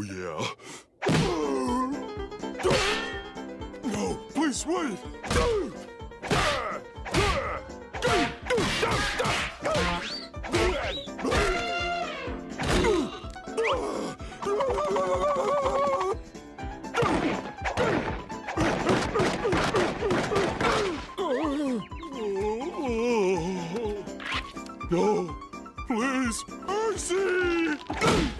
Oh, yeah. No, please wait. No, please, mercy!